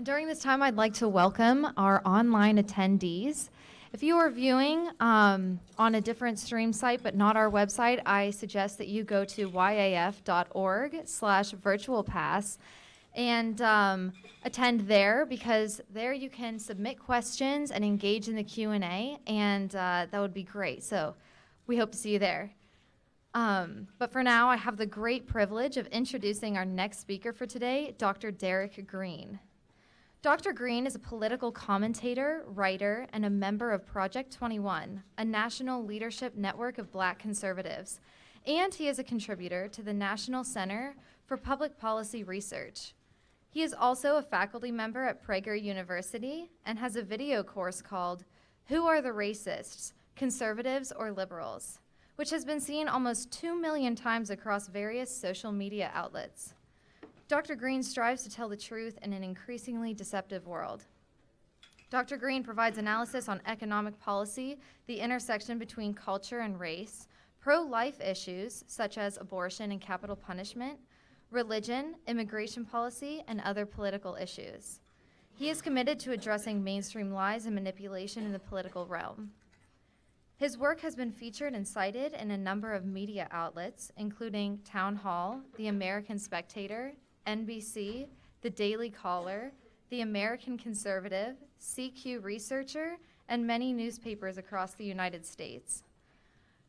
And during this time, I'd like to welcome our online attendees. If you are viewing um, on a different stream site but not our website, I suggest that you go to yaf.org slash virtual pass and um, attend there because there you can submit questions and engage in the Q&A and uh, that would be great. So we hope to see you there. Um, but for now, I have the great privilege of introducing our next speaker for today, Dr. Derryck Green. Dr. Green is a political commentator, writer, and a member of Project 21, a national leadership network of black conservatives. And he is a contributor to the National Center for Public Policy Research. He is also a faculty member at Prager University and has a video course called Who Are the Racists, Conservatives or Liberals, which has been seen almost 2 million times across various social media outlets. Dr. Green strives to tell the truth in an increasingly deceptive world. Dr. Green provides analysis on economic policy, the intersection between culture and race, pro life issues such as abortion and capital punishment, religion, immigration policy, and other political issues. He is committed to addressing mainstream lies and manipulation in the political realm. His work has been featured and cited in a number of media outlets, including Town Hall, The American Spectator, NBC, The Daily Caller, The American Conservative, CQ Researcher, and many newspapers across the United States.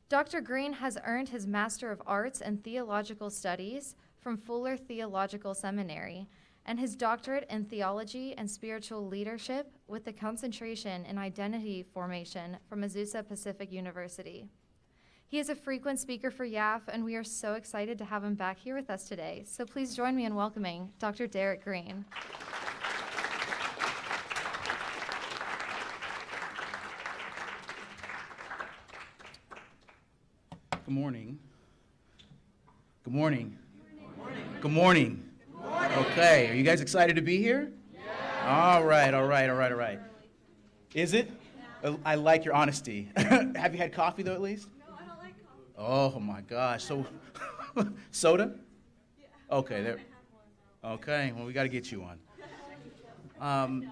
Dr. Green has earned his Master of Arts in Theological Studies from Fuller Theological Seminary and his doctorate in theology and spiritual leadership with the concentration in identity formation from Azusa Pacific University. He is a frequent speaker for YAF, and we are so excited to have him back here with us today. So please join me in welcoming Dr. Derryck Green. Good morning. Good morning. Good morning. Good morning. Okay, are you guys excited to be here? Yeah. All right, all right, all right, all right. Is it? I like your honesty. Have you had coffee though, at least? Oh my gosh. So, soda? Yeah. Okay, there. Okay, well, we got to get you one. Um,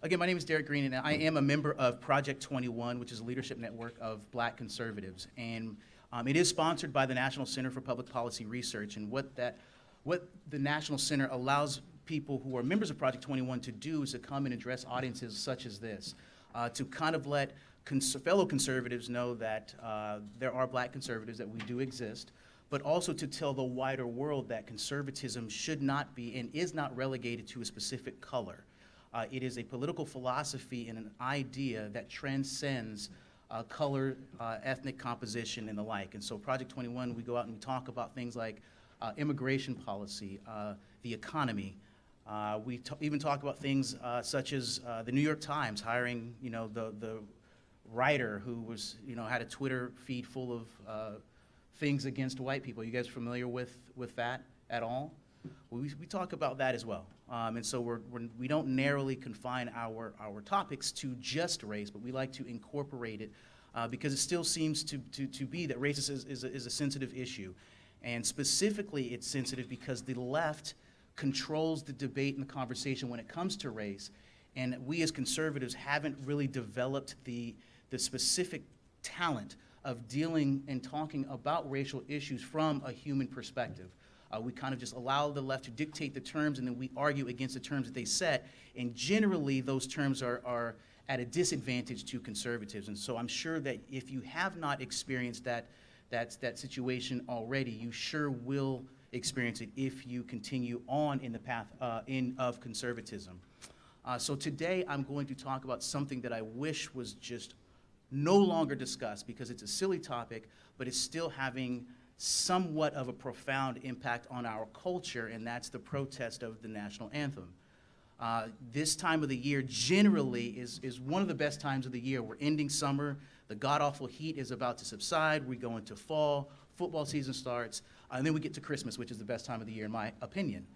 again, my name is Derryck Green, and I am a member of Project 21, which is a leadership network of black conservatives. And um, it is sponsored by the National Center for Public Policy Research. And what, that, what the National Center allows people who are members of Project 21 to do is to come and address audiences such as this, uh, to kind of let cons- fellow conservatives know that uh, there are black conservatives, that we do exist, but also to tell the wider world that conservatism should not be and is not relegated to a specific color. Uh, it is a political philosophy and an idea that transcends uh, color, uh, ethnic composition, and the like. And so, Project 21, we go out and we talk about things like uh, immigration policy, uh, the economy. Uh, we even talk about things such as the New York Times hiring, you know, the, the writer who was, you know, had a Twitter feed full of uh, things against white people. You guys familiar with, with that at all? Well, we, we talk about that as well. Um, and so we're, we're, we do not narrowly confine our, our topics to just race, but we like to incorporate it uh, because it still seems to, to, to be that race is, is, a, is a sensitive issue. And specifically, it's sensitive because the left controls the debate and the conversation when it comes to race. And we as conservatives haven't really developed the, the specific talent of dealing and talking about racial issues from a human perspective. Uh, we kind of just allow the left to dictate the terms and then we argue against the terms that they set. And generally, those terms are, are at a disadvantage to conservatives. And so I'm sure that if you have not experienced that, that, that situation already, you sure will experience it if you continue on in the path uh, in, of conservatism. Uh, so today I'm going to talk about something that I wish was just no longer discussed because it's a silly topic, but it's still having somewhat of a profound impact on our culture, and that's the protest of the national anthem. Uh, this time of the year generally is, is one of the best times of the year. We're ending summer, the god awful heat is about to subside, we go into fall, football season starts, and then we get to Christmas, which is the best time of the year, in my opinion.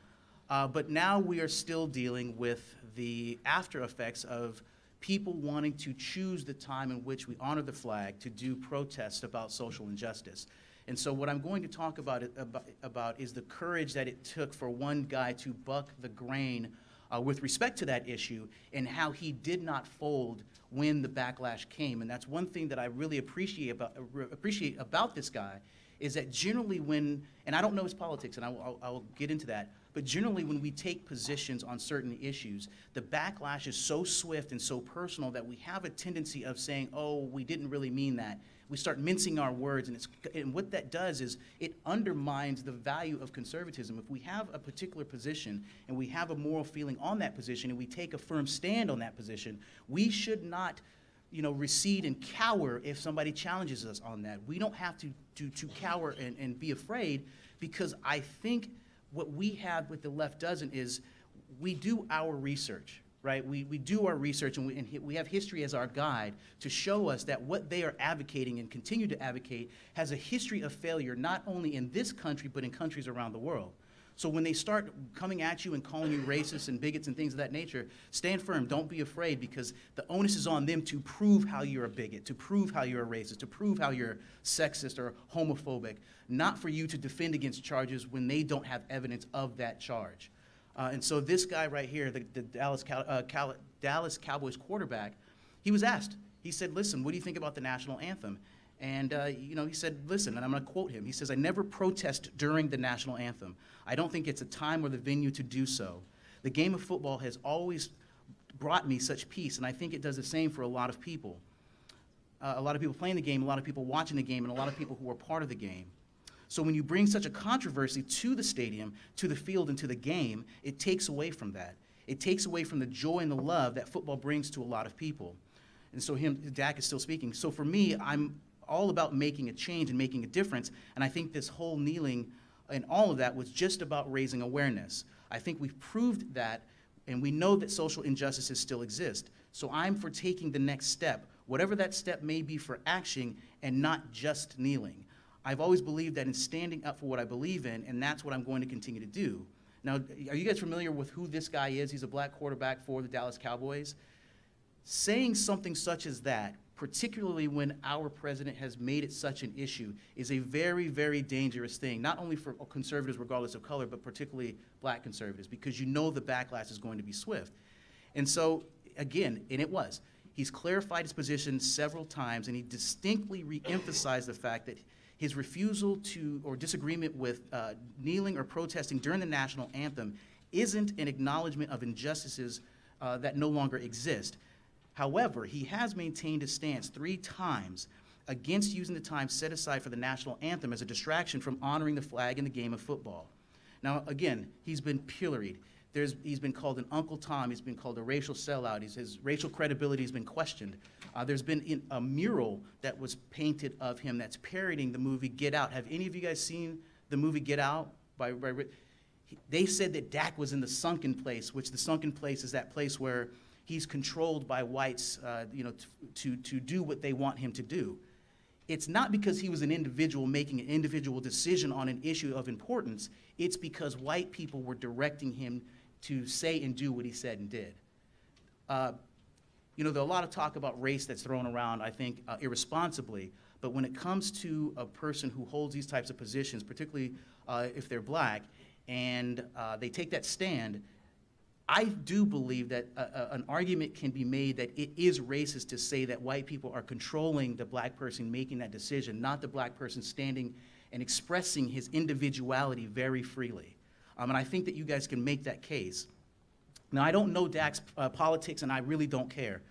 Uh, but now we are still dealing with the after effects of people wanting to choose the time in which we honor the flag to do protests about social injustice. And so, what I'm going to talk about, about, about is the courage that it took for one guy to buck the grain uh, with respect to that issue and how he did not fold when the backlash came. And that's one thing that I really appreciate about, appreciate about this guy is that generally when, and I don't know his politics, and I will, I'll, I'll get into that, but generally when we take positions on certain issues, the backlash is so swift and so personal that we have a tendency of saying, oh, we didn't really mean that. We start mincing our words, and, it's, and what that does is it undermines the value of conservatism. If we have a particular position and we have a moral feeling on that position and we take a firm stand on that position, we should not you know, recede and cower if somebody challenges us on that. We don't have to, to, to cower and, and be afraid because I think what we have with the left doesn't is we do our research, right? We, we do our research and we, and we have history as our guide to show us that what they are advocating and continue to advocate has a history of failure not only in this country but in countries around the world. So when they start coming at you and calling you racist and bigots and things of that nature, stand firm. Don't be afraid because the onus is on them to prove how you're a bigot, to prove how you're a racist, to prove how you're sexist or homophobic, not for you to defend against charges when they don't have evidence of that charge. Uh, and so this guy right here, the, the Dallas, Cow uh, Dallas Cowboys quarterback, he was asked. He said, "Listen, what do you think about the national anthem?" And uh, you know, he said, "Listen," and I'm going to quote him. He says, "I never protest during the national anthem. I don't think it's a time or the venue to do so. The game of football has always brought me such peace, and I think it does the same for a lot of people. Uh, a lot of people playing the game, a lot of people watching the game, and a lot of people who are part of the game. So when you bring such a controversy to the stadium, to the field, and to the game, it takes away from that. It takes away from the joy and the love that football brings to a lot of people. And so him, Dak is still speaking. So for me, I'm all about making a change and making a difference. And I think this whole kneeling and all of that was just about raising awareness. I think we've proved that, and we know that social injustices still exist. So I'm for taking the next step, whatever that step may be for action, and not just kneeling. I've always believed that in standing up for what I believe in, and that's what I'm going to continue to do. Now, are you guys familiar with who this guy is? He's a black quarterback for the Dallas Cowboys. Saying something such as that particularly when our president has made it such an issue, is a very, very dangerous thing, not only for conservatives regardless of color, but particularly black conservatives, because you know the backlash is going to be swift. And so, again, and it was, he's clarified his position several times, and he distinctly re-emphasized the fact that his refusal to or disagreement with uh, kneeling or protesting during the national anthem isn't an acknowledgement of injustices uh, that no longer exist. However, he has maintained his stance three times against using the time set aside for the national anthem as a distraction from honoring the flag in the game of football. Now, again, he's been pilloried. There's, he's been called an Uncle Tom. He's been called a racial sellout. He's, his racial credibility has been questioned. Uh, there's been in, a mural that was painted of him that's parodying the movie Get Out. Have any of you guys seen the movie Get Out? By, by they said that Dak was in the sunken place, which the sunken place is that place where he's controlled by whites, uh, you know, to, to do what they want him to do. It's not because he was an individual making an individual decision on an issue of importance. It's because white people were directing him to say and do what he said and did. Uh, you know, there's a lot of talk about race that's thrown around, I think, uh, irresponsibly. But when it comes to a person who holds these types of positions, particularly uh, if they're black, and uh, they take that stand, I do believe that a, a, an argument can be made that it is racist to say that white people are controlling the black person making that decision, not the black person standing and expressing his individuality very freely. Um, and I think that you guys can make that case. Now, I don't know Dak's uh, politics, and I really don't care.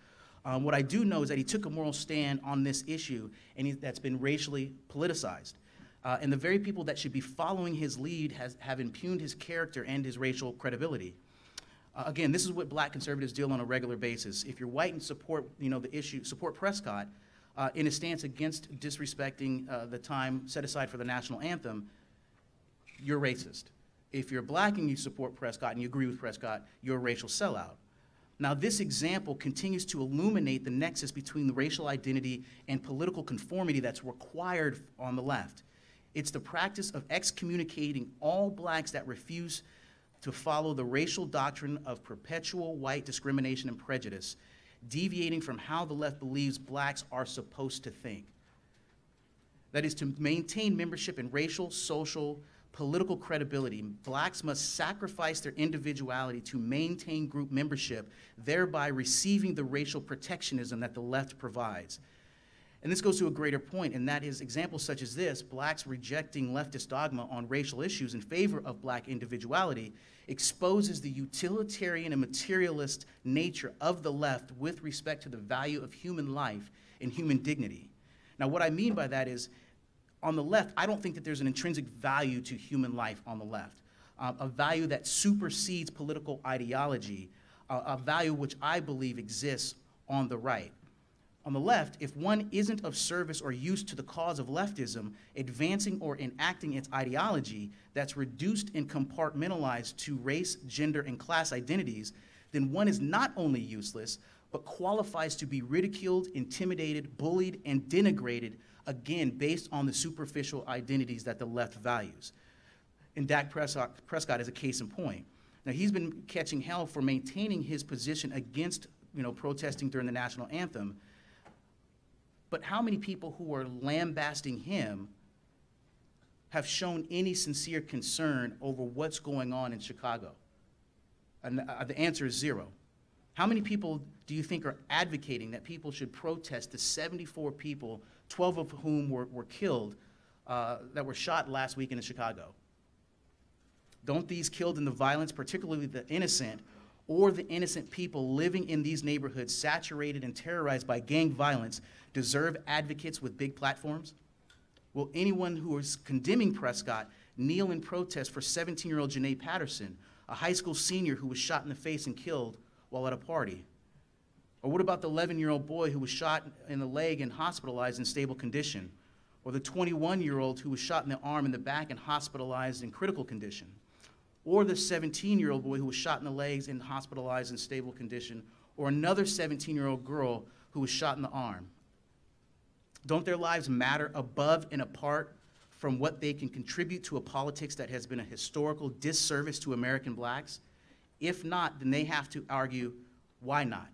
Um, what I do know is that he took a moral stand on this issue, and he, that's been racially politicized. Uh, and the very people that should be following his lead has, have impugned his character and his racial credibility. Uh, again, this is what black conservatives deal on a regular basis. If you're white and support, you know, the issue, support Prescott uh, in a stance against disrespecting uh, the time set aside for the national anthem, you're racist. If you're black and you support Prescott and you agree with Prescott, you're a racial sellout. Now, this example continues to illuminate the nexus between the racial identity and political conformity that's required on the left. It's the practice of excommunicating all blacks that refuse to follow the racial doctrine of perpetual white discrimination and prejudice, deviating from how the left believes blacks are supposed to think. That is to maintain membership in racial, social, political credibility. Blacks must sacrifice their individuality to maintain group membership, thereby receiving the racial protectionism that the left provides. And this goes to a greater point, and that is examples such as this blacks rejecting leftist dogma on racial issues in favor of black individuality exposes the utilitarian and materialist nature of the left with respect to the value of human life and human dignity. Now, what I mean by that is, on the left, I don't think that there's an intrinsic value to human life on the left, uh, a value that supersedes political ideology, uh, a value which I believe exists on the right. On the left, if one isn't of service or use to the cause of leftism, advancing or enacting its ideology that's reduced and compartmentalized to race, gender, and class identities, then one is not only useless, but qualifies to be ridiculed, intimidated, bullied, and denigrated, again, based on the superficial identities that the left values. And Dak Prescott, is a case in point. Now, he's been catching hell for maintaining his position against you know, protesting during the national anthem but how many people who are lambasting him have shown any sincere concern over what's going on in Chicago? And uh, the answer is zero. How many people do you think are advocating that people should protest the 74 people, 12 of whom were, were killed, uh, that were shot last week in Chicago? Don't these killed in the violence, particularly the innocent, or the innocent people living in these neighborhoods saturated and terrorized by gang violence deserve advocates with big platforms? Will anyone who is condemning Prescott kneel in protest for 17 year old Janae Patterson, a high school senior who was shot in the face and killed while at a party? Or what about the 11 year old boy who was shot in the leg and hospitalized in stable condition? Or the 21 year old who was shot in the arm and the back and hospitalized in critical condition? Or the 17 year old boy who was shot in the legs and hospitalized in stable condition? Or another 17 year old girl who was shot in the arm? Don't their lives matter above and apart from what they can contribute to a politics that has been a historical disservice to American blacks? If not, then they have to argue why not?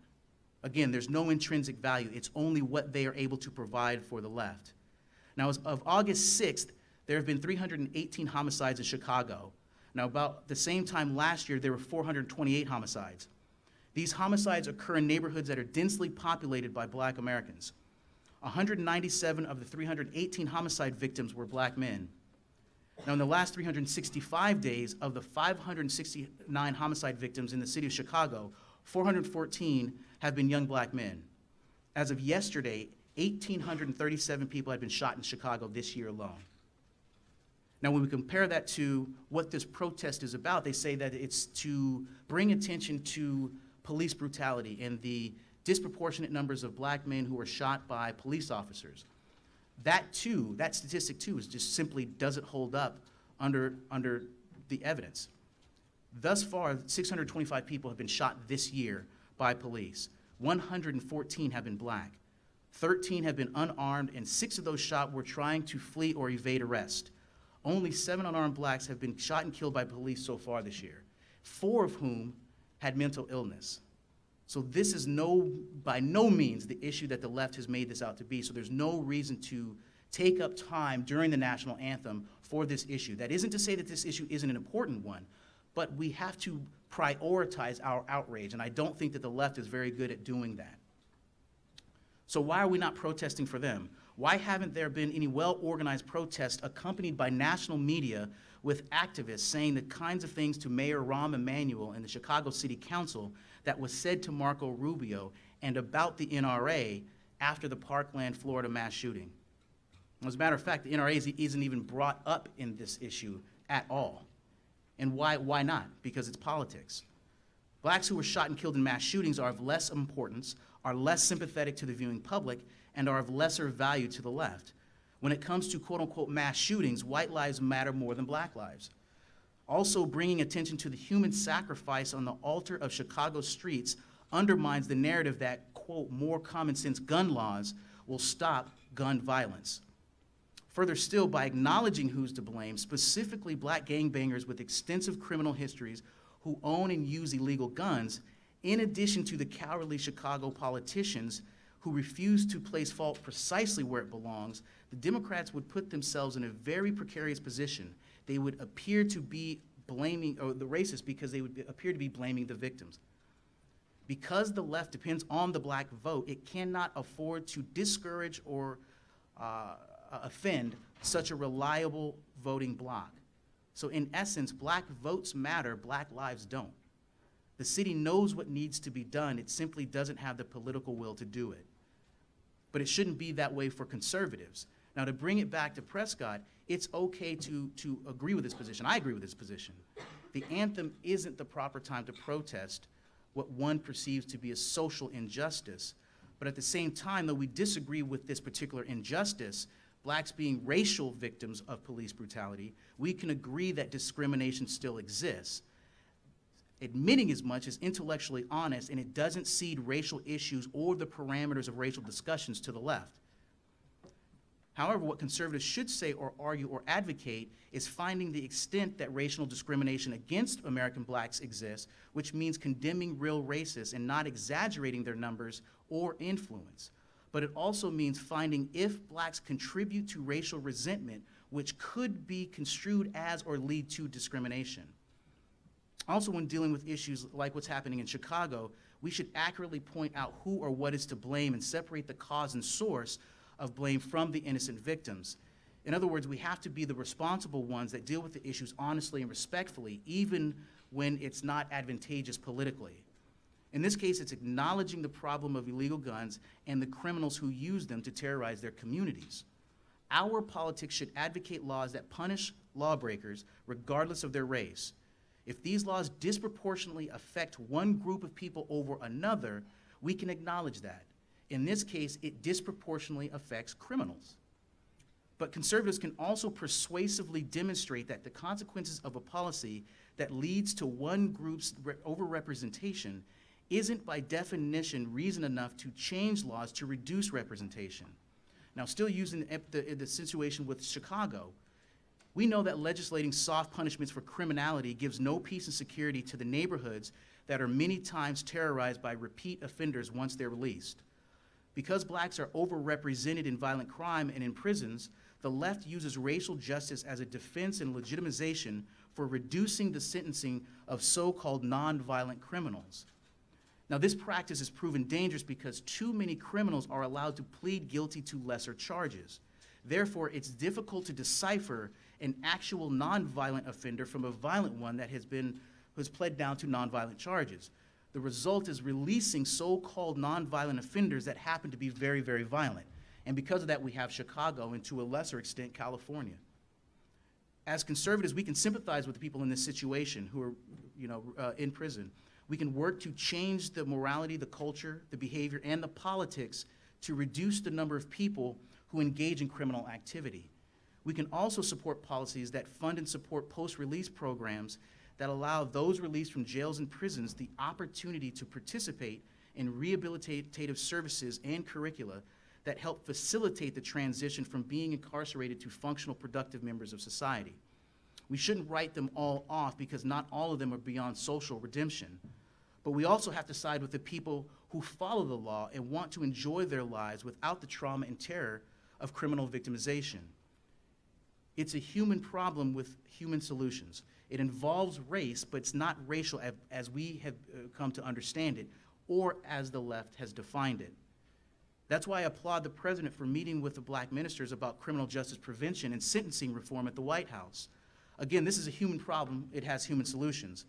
Again, there's no intrinsic value. It's only what they are able to provide for the left. Now, as of August 6th, there have been 318 homicides in Chicago. Now, about the same time last year, there were 428 homicides. These homicides occur in neighborhoods that are densely populated by black Americans. 197 of the 318 homicide victims were black men. Now, in the last 365 days, of the 569 homicide victims in the city of Chicago, 414 have been young black men. As of yesterday, 1,837 people had been shot in Chicago this year alone. Now, when we compare that to what this protest is about, they say that it's to bring attention to police brutality and the disproportionate numbers of black men who are shot by police officers. That too, that statistic too, is just simply doesn't hold up under, under the evidence. Thus far, 625 people have been shot this year by police. 114 have been black. 13 have been unarmed, and six of those shot were trying to flee or evade arrest. Only seven unarmed blacks have been shot and killed by police so far this year, four of whom had mental illness. So this is no, by no means the issue that the left has made this out to be. So there's no reason to take up time during the national anthem for this issue. That isn't to say that this issue isn't an important one, but we have to prioritize our outrage, and I don't think that the left is very good at doing that. So why are we not protesting for them? Why haven't there been any well-organized protests accompanied by national media with activists saying the kinds of things to Mayor Rahm Emanuel and the Chicago City Council that was said to Marco Rubio and about the NRA after the Parkland, Florida mass shooting. As a matter of fact, the NRA isn't even brought up in this issue at all. And why, why not? Because it's politics. Blacks who were shot and killed in mass shootings are of less importance, are less sympathetic to the viewing public, and are of lesser value to the left. When it comes to quote unquote mass shootings, white lives matter more than black lives also bringing attention to the human sacrifice on the altar of Chicago streets undermines the narrative that, quote, more common sense gun laws will stop gun violence. Further still, by acknowledging who's to blame, specifically black gangbangers with extensive criminal histories who own and use illegal guns, in addition to the cowardly Chicago politicians who refuse to place fault precisely where it belongs, the Democrats would put themselves in a very precarious position they would appear to be blaming, or the racists, because they would be, appear to be blaming the victims. Because the left depends on the black vote, it cannot afford to discourage or uh, offend such a reliable voting bloc. So, in essence, black votes matter, black lives don't. The city knows what needs to be done, it simply doesn't have the political will to do it. But it shouldn't be that way for conservatives. Now, to bring it back to Prescott, it's okay to, to agree with his position. I agree with his position. The anthem isn't the proper time to protest what one perceives to be a social injustice. But at the same time, though we disagree with this particular injustice, blacks being racial victims of police brutality, we can agree that discrimination still exists. Admitting as much is intellectually honest and it doesn't cede racial issues or the parameters of racial discussions to the left. However, what conservatives should say or argue or advocate is finding the extent that racial discrimination against American blacks exists, which means condemning real racists and not exaggerating their numbers or influence. But it also means finding if blacks contribute to racial resentment, which could be construed as or lead to discrimination. Also, when dealing with issues like what's happening in Chicago, we should accurately point out who or what is to blame and separate the cause and source of blame from the innocent victims. In other words, we have to be the responsible ones that deal with the issues honestly and respectfully, even when it's not advantageous politically. In this case, it's acknowledging the problem of illegal guns and the criminals who use them to terrorize their communities. Our politics should advocate laws that punish lawbreakers regardless of their race. If these laws disproportionately affect one group of people over another, we can acknowledge that. In this case, it disproportionately affects criminals. But conservatives can also persuasively demonstrate that the consequences of a policy that leads to one group's overrepresentation isn't by definition reason enough to change laws to reduce representation. Now, still using the, the, situation with Chicago, we know that legislating soft punishments for criminality gives no peace and security to the neighborhoods that are many times terrorized by repeat offenders once they're released. Because blacks are overrepresented in violent crime and in prisons, the left uses racial justice as a defense and legitimization for reducing the sentencing of so called nonviolent criminals. Now, this practice is proven dangerous because too many criminals are allowed to plead guilty to lesser charges. Therefore, it's difficult to decipher an actual nonviolent offender from a violent one that has been has pled down to nonviolent charges. The result is releasing so called nonviolent offenders that happen to be very, very violent. And because of that, we have Chicago and to a lesser extent, California. As conservatives, we can sympathize with the people in this situation who are you know, uh, in prison. We can work to change the morality, the culture, the behavior, and the politics to reduce the number of people who engage in criminal activity. We can also support policies that fund and support post release programs that allow those released from jails and prisons the opportunity to participate in rehabilitative services and curricula that help facilitate the transition from being incarcerated to functional, productive members of society. We shouldn't write them all off because not all of them are beyond social redemption. But we also have to side with the people who follow the law and want to enjoy their lives without the trauma and terror of criminal victimization. It's a human problem with human solutions. It involves race, but it's not racial as we have uh, come to understand it or as the left has defined it. That's why I applaud the president for meeting with the black ministers about criminal justice prevention and sentencing reform at the White House. Again, this is a human problem, it has human solutions.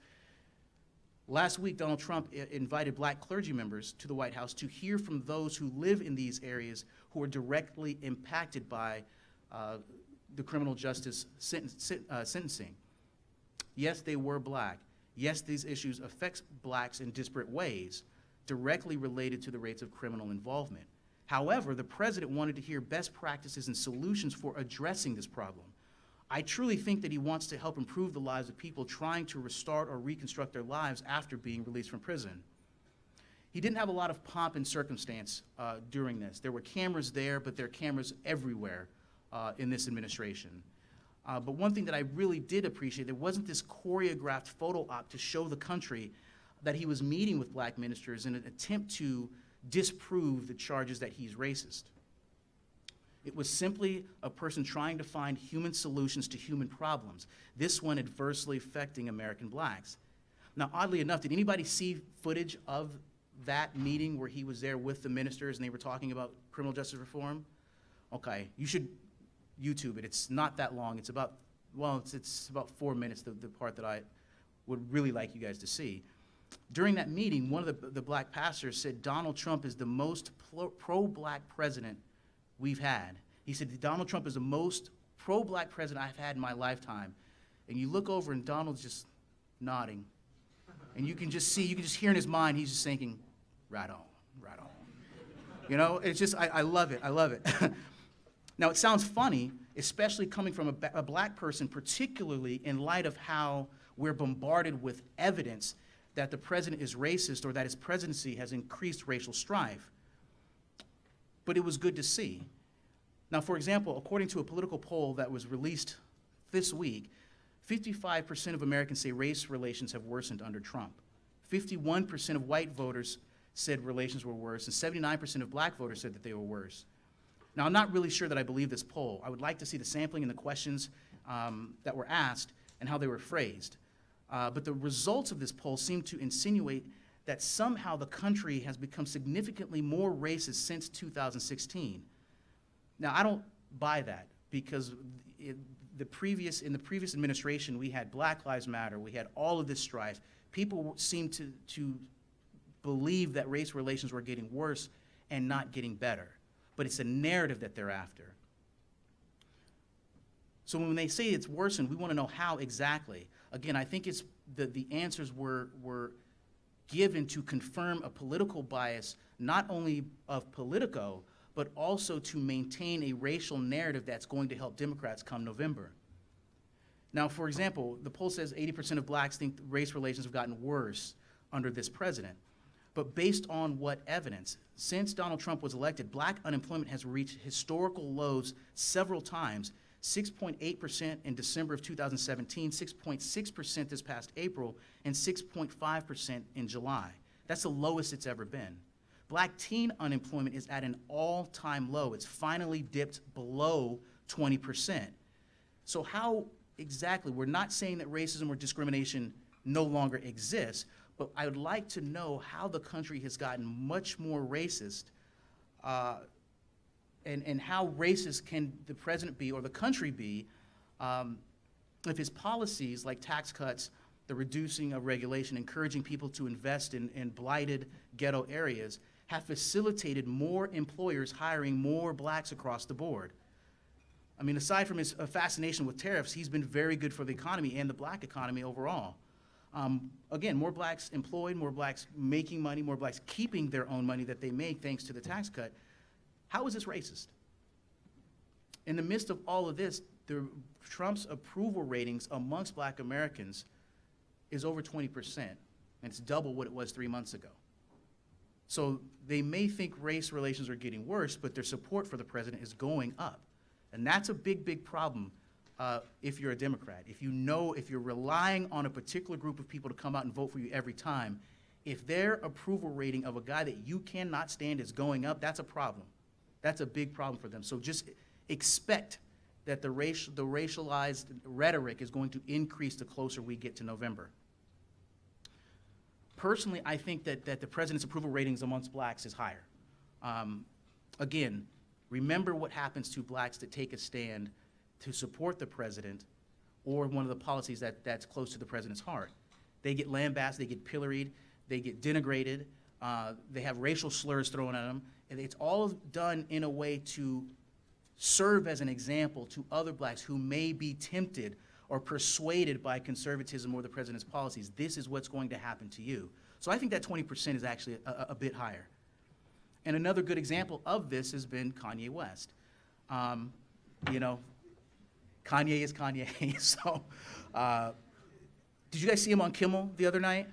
Last week, Donald Trump invited black clergy members to the White House to hear from those who live in these areas who are directly impacted by uh, the criminal justice uh, sentencing. Yes, they were black. Yes, these issues affect blacks in disparate ways, directly related to the rates of criminal involvement. However, the president wanted to hear best practices and solutions for addressing this problem. I truly think that he wants to help improve the lives of people trying to restart or reconstruct their lives after being released from prison. He didn't have a lot of pomp and circumstance uh, during this. There were cameras there, but there are cameras everywhere uh, in this administration. Uh, but one thing that I really did appreciate, there wasn't this choreographed photo op to show the country that he was meeting with black ministers in an attempt to disprove the charges that he's racist. It was simply a person trying to find human solutions to human problems, this one adversely affecting American blacks. Now, oddly enough, did anybody see footage of that meeting where he was there with the ministers and they were talking about criminal justice reform? Okay, you should YouTube it. It's not that long. It's about, well, it's, it's about four minutes, the, the part that I would really like you guys to see. During that meeting, one of the, the black pastors said Donald Trump is the most pro black president we've had. He said Donald Trump is the most pro black president I've had in my lifetime. And you look over and Donald's just nodding. And you can just see, you can just hear in his mind, he's just thinking, right on, right on. You know, it's just, I, I love it, I love it. now, it sounds funny, especially coming from a, a black person, particularly in light of how we're bombarded with evidence that the president is racist or that his presidency has increased racial strife. But it was good to see. Now, for example, according to a Politico poll that was released this week, 55% of Americans say race relations have worsened under Trump. 51% of white voters said relations were worse, and 79% of black voters said that they were worse. Now, I'm not really sure that I believe this poll. I would like to see the sampling and the questions um, that were asked and how they were phrased. Uh, but the results of this poll seem to insinuate that somehow the country has become significantly more racist since 2016. Now, I don't buy that because it, the previous, in the previous administration, we had Black Lives Matter, we had all of this strife. People seemed to, to believe that race relations were getting worse and not getting better. But it's a narrative that they're after. So when they say it's worsened, we want to know how exactly. Again, I think it's the, the answers were, were given to confirm a political bias, not only of Politico, but also to maintain a racial narrative that's going to help Democrats come November. Now, for example, the poll says 80% of blacks think race relations have gotten worse under this president. But based on what evidence? Since Donald Trump was elected, black unemployment has reached historical lows several times 6.8% in December of 2017, 6.6% this past April, and 6.5% in July. That's the lowest it's ever been. Black teen unemployment is at an all time low. It's finally dipped below 20%. So, how exactly? We're not saying that racism or discrimination no longer exists, but I would like to know how the country has gotten much more racist. Uh, and, and how racist can the president be or the country be um, if his policies like tax cuts, the reducing of regulation, encouraging people to invest in, in blighted ghetto areas, have facilitated more employers hiring more blacks across the board. I mean, aside from his uh, fascination with tariffs, he's been very good for the economy and the black economy overall. Um, again, more blacks employed, more blacks making money, more blacks keeping their own money that they make thanks to the tax cut. How is this racist? In the midst of all of this, the, Trump's approval ratings amongst black Americans is over 20%, and it's double what it was three months ago. So they may think race relations are getting worse, but their support for the president is going up. And that's a big, big problem uh, if you're a Democrat. If you know, if you're relying on a particular group of people to come out and vote for you every time, if their approval rating of a guy that you cannot stand is going up, that's a problem. That's a big problem for them. So just expect that the, racial, the racialized rhetoric is going to increase the closer we get to November. Personally, I think that, that the president's approval ratings amongst blacks is higher. Um, again, remember what happens to blacks that take a stand to support the president or one of the policies that, that's close to the president's heart. They get lambasted, they get pilloried, they get denigrated, uh, they have racial slurs thrown at them. And it's all done in a way to serve as an example to other blacks who may be tempted or persuaded by conservatism or the president's policies. This is what's going to happen to you. So I think that 20% is actually a, a bit higher. And another good example of this has been Kanye West. Um, you know, Kanye is Kanye. so, uh, did you guys see him on Kimmel the other night?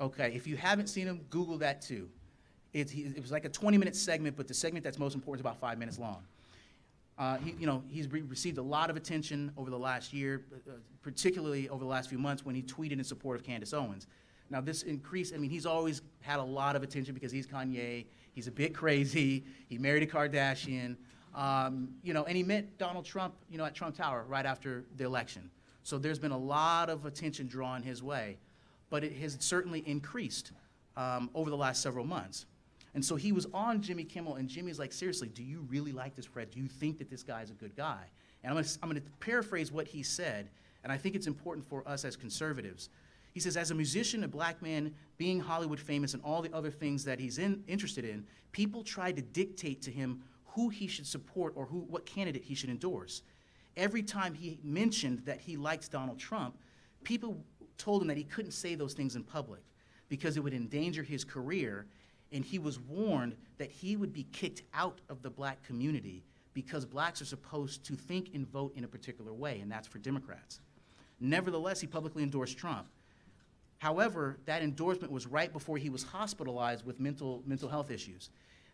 Okay, if you haven't seen him, Google that too. It, he, it was like a 20 minute segment, but the segment that's most important is about five minutes long. Uh, he, you know, he's re- received a lot of attention over the last year, uh, particularly over the last few months when he tweeted in support of Candace Owens. Now, this increase, I mean, he's always had a lot of attention because he's Kanye. He's a bit crazy. He married a Kardashian. Um, you know, and he met Donald Trump, you know, at Trump Tower right after the election. So there's been a lot of attention drawn his way, but it has certainly increased um, over the last several months. And so he was on Jimmy Kimmel, and Jimmy's like, seriously, do you really like this Fred? Do you think that this guy's a good guy? And I'm gonna, I'm gonna paraphrase what he said, and I think it's important for us as conservatives. He says, as a musician, a black man, being Hollywood famous, and all the other things that he's in, interested in, people tried to dictate to him who he should support or who, what candidate he should endorse. Every time he mentioned that he liked Donald Trump, people told him that he couldn't say those things in public because it would endanger his career, and he was warned that he would be kicked out of the black community because blacks are supposed to think and vote in a particular way, and that's for Democrats. Nevertheless, he publicly endorsed Trump. However, that endorsement was right before he was hospitalized with mental, mental health issues.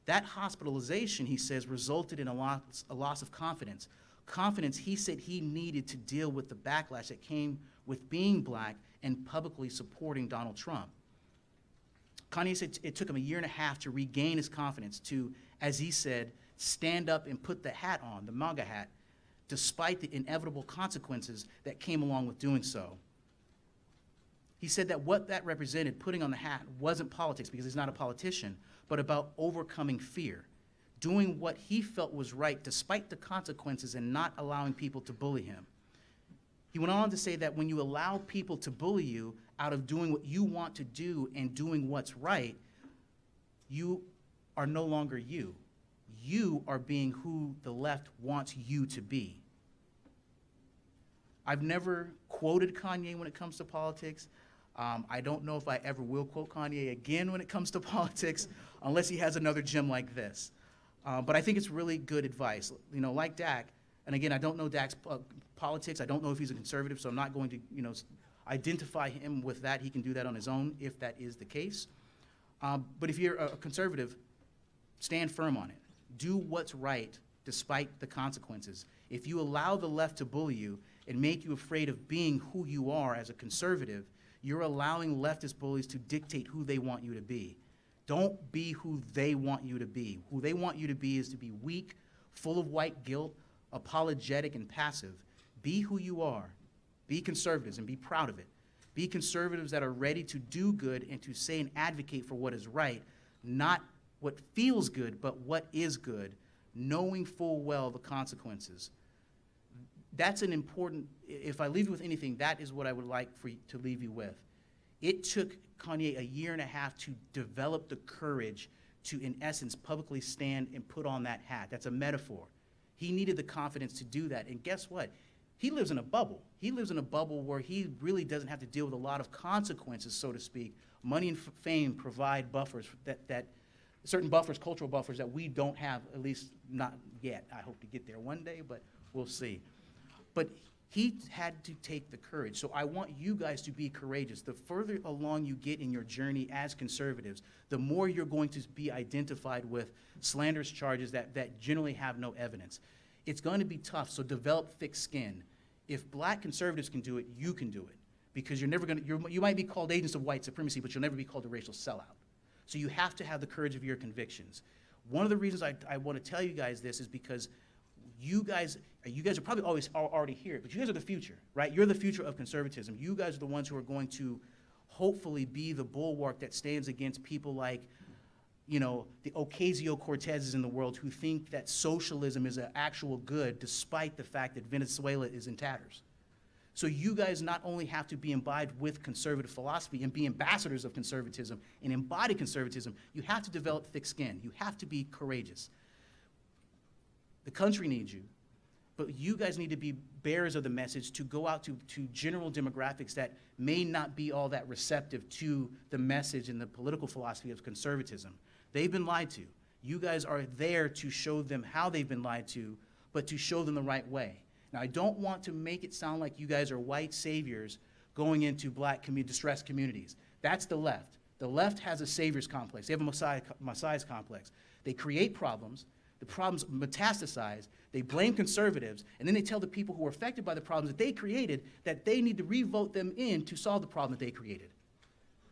That hospitalization, he says, resulted in a loss, a loss of confidence. Confidence he said he needed to deal with the backlash that came with being black and publicly supporting Donald Trump. Kanye said it took him a year and a half to regain his confidence, to, as he said, stand up and put the hat on, the MAGA hat, despite the inevitable consequences that came along with doing so. He said that what that represented, putting on the hat, wasn't politics because he's not a politician, but about overcoming fear, doing what he felt was right despite the consequences and not allowing people to bully him. He went on to say that when you allow people to bully you out of doing what you want to do and doing what's right, you are no longer you. You are being who the left wants you to be. I've never quoted Kanye when it comes to politics. Um, I don't know if I ever will quote Kanye again when it comes to politics, unless he has another gem like this. Uh, but I think it's really good advice. You know, like Dak, and again, I don't know Dak's politics. I don't know if he's a conservative, so I'm not going to, you know, identify him with that. He can do that on his own if that is the case. Um, but if you're a conservative, stand firm on it. Do what's right despite the consequences. If you allow the left to bully you and make you afraid of being who you are as a conservative, you're allowing leftist bullies to dictate who they want you to be. Don't be who they want you to be. Who they want you to be is to be weak, full of white guilt, apologetic, and passive. Be who you are. Be conservatives and be proud of it. Be conservatives that are ready to do good and to say and advocate for what is right, not what feels good, but what is good, knowing full well the consequences that's an important, if I leave you with anything, that is what I would like for you to leave you with. It took Kanye a year and a half to develop the courage to, in essence, publicly stand and put on that hat. That's a metaphor. He needed the confidence to do that. And guess what? He lives in a bubble. He lives in a bubble where he really doesn't have to deal with a lot of consequences, so to speak. Money and fame provide buffers that, that certain buffers, cultural buffers that we don't have, at least not yet. I hope to get there one day, but we'll see. But he had to take the courage. So I want you guys to be courageous. The further along you get in your journey as conservatives, the more you're going to be identified with slanderous charges that, that generally have no evidence. It's going to be tough, so develop thick skin. If black conservatives can do it, you can do it. Because you're never going to, you might be called agents of white supremacy, but you'll never be called a racial sellout. So you have to have the courage of your convictions. One of the reasons I, I want to tell you guys this is because you guys, you guys are probably always already here, but you guys are the future, right? You're the future of conservatism. You guys are the ones who are going to hopefully be the bulwark that stands against people like, you know, the Ocasio-Cortezes in the world who think that socialism is an actual good despite the fact that Venezuela is in tatters. So you guys not only have to be imbibed with conservative philosophy and be ambassadors of conservatism and embody conservatism, you have to develop thick skin. You have to be courageous. The country needs you. But you guys need to be bearers of the message to go out to, to general demographics that may not be all that receptive to the message and the political philosophy of conservatism. They've been lied to. You guys are there to show them how they've been lied to, but to show them the right way. Now, I don't want to make it sound like you guys are white saviors going into black distressed communities. That's the left. The left has a savior's complex. They have a messiah, messiah's complex. They create problems the problems metastasize, they blame conservatives, and then they tell the people who are affected by the problems that they created that they need to revote them in to solve the problem that they created.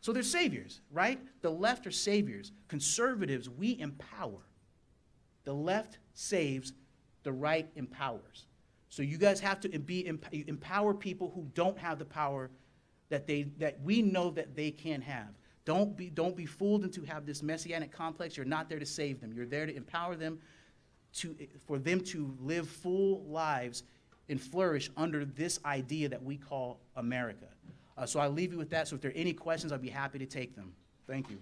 So they're saviors, right? The left are saviors. Conservatives, we empower. The left saves, the right empowers. So you guys have to be empower people who don't have the power that they that we know that they can have. Don't be don't be fooled into have this messianic complex. You're not there to save them. You're there to empower them to for them to live full lives and flourish under this idea that we call America. Uh, so I'll leave you with that. So if there are any questions, I'd be happy to take them. Thank you.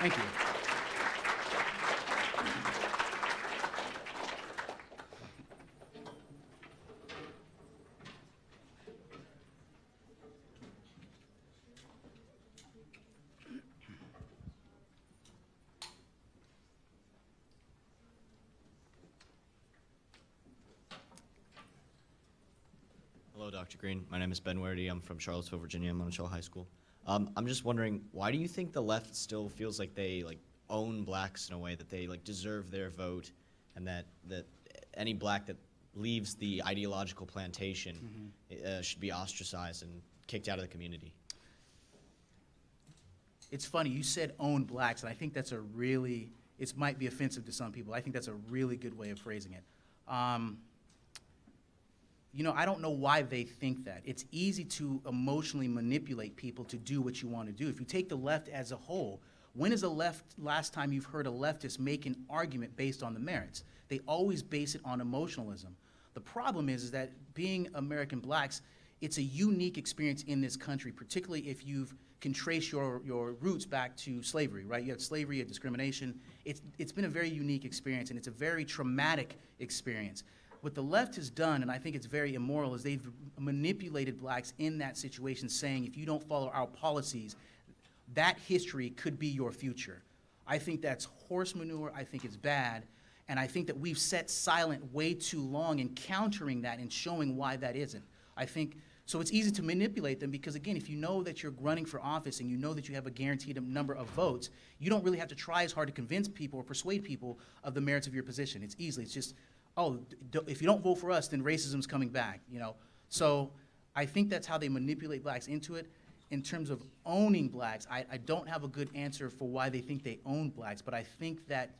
Thank you. Hello, Dr. Green. My name is Ben Werdy. I'm from Charlottesville, Virginia, Monticello High School. Um, I'm just wondering, why do you think the left still feels like they like own blacks in a way that they like deserve their vote, and that that any black that leaves the ideological plantation mm-hmm. uh, should be ostracized and kicked out of the community? It's funny you said own blacks, and I think that's a really it might be offensive to some people. I think that's a really good way of phrasing it. Um, you know, I don't know why they think that. It's easy to emotionally manipulate people to do what you want to do. If you take the left as a whole, when is the left last time you've heard a leftist make an argument based on the merits? They always base it on emotionalism. The problem is, is that being American blacks, it's a unique experience in this country, particularly if you can trace your, your roots back to slavery, right? You have slavery, you have discrimination. It's, it's been a very unique experience, and it's a very traumatic experience what the left has done, and I think it's very immoral, is they've manipulated blacks in that situation, saying if you don't follow our policies, that history could be your future. I think that's horse manure. I think it's bad. And I think that we've set silent way too long in countering that and showing why that isn't. I think so it's easy to manipulate them because again, if you know that you're running for office and you know that you have a guaranteed number of votes, you don't really have to try as hard to convince people or persuade people of the merits of your position. It's easy. it's just oh, if you don't vote for us, then racism's coming back, you know. So I think that's how they manipulate blacks into it. In terms of owning blacks, I, I don't have a good answer for why they think they own blacks, but I think that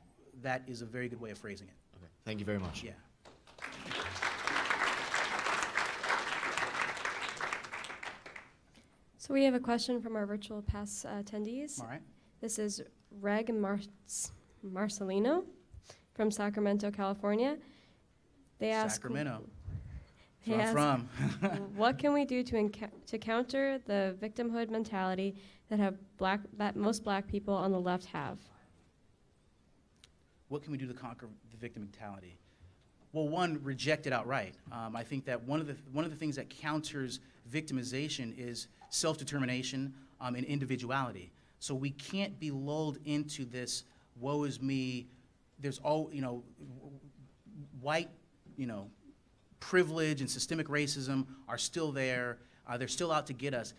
that is a very good way of phrasing it. Okay, thank you very much. Yeah. So we have a question from our virtual pass uh, attendees. All right. This is Reg Mar- Marcelino from Sacramento, California. They ask Sacramento. They Where I'm from. what can we do to enca- to counter the victimhood mentality that have black that most black people on the left have? What can we do to conquer the victim mentality? Well, one, reject it outright. Um, I think that one of the one of the things that counters victimization is self-determination um, and individuality. So we can't be lulled into this "woe is me." There's all you know, white you know, privilege and systemic racism are still there. Uh, they're still out to get us.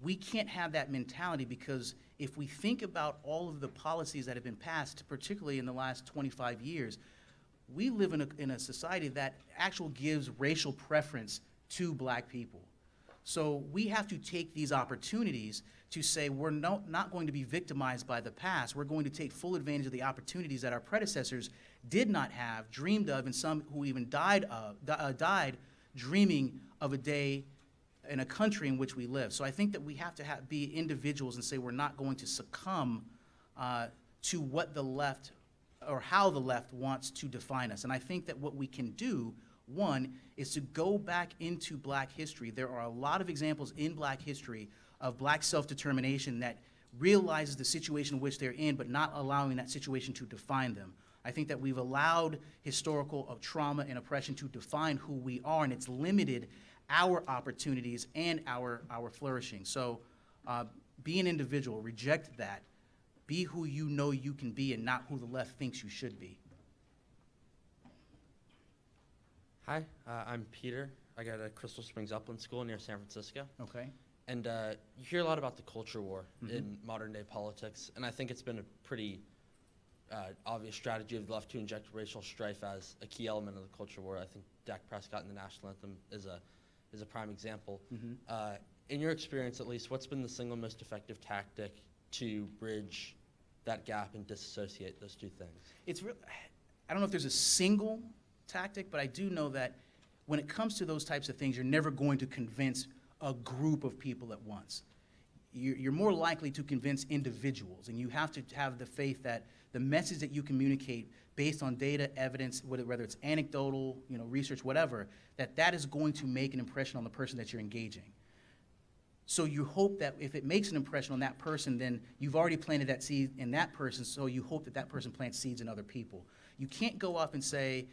We can't have that mentality because if we think about all of the policies that have been passed, particularly in the last 25 years, we live in a, in a society that actually gives racial preference to black people. So we have to take these opportunities to say we're no, not going to be victimized by the past. We're going to take full advantage of the opportunities that our predecessors did not have, dreamed of, and some who even died of, uh, died dreaming of a day in a country in which we live. So I think that we have to have, be individuals and say we're not going to succumb uh, to what the left or how the left wants to define us. And I think that what we can do, one, is to go back into black history. There are a lot of examples in black history of black self-determination that realizes the situation in which they're in, but not allowing that situation to define them. I think that we've allowed historical of trauma and oppression to define who we are, and it's limited our opportunities and our, our flourishing. So uh, be an individual, reject that. Be who you know you can be and not who the left thinks you should be. Hi, uh, I'm Peter. I got a Crystal Springs Upland School near San Francisco. Okay. And uh, you hear a lot about the culture war mm-hmm. in modern day politics, and I think it's been a pretty uh, obvious strategy of the left to inject racial strife as a key element of the culture war. I think Dak Prescott and the national anthem is a is a prime example. Mhm. Uh, in your experience, at least, what's been the single most effective tactic to bridge that gap and disassociate those two things? it's real. I don't know if there's a single tactic, but I do know that when it comes to those types of things, you're never going to convince a group of people at once. You're more likely to convince individuals, and you have to have the faith that the message that you communicate based on data, evidence, whether, whether it's anecdotal, you know, research, whatever, that that is going to make an impression on the person that you're engaging. So you hope that if it makes an impression on that person, then you've already planted that seed in that person, so you hope that that person plants seeds in other people. You can't go up and say,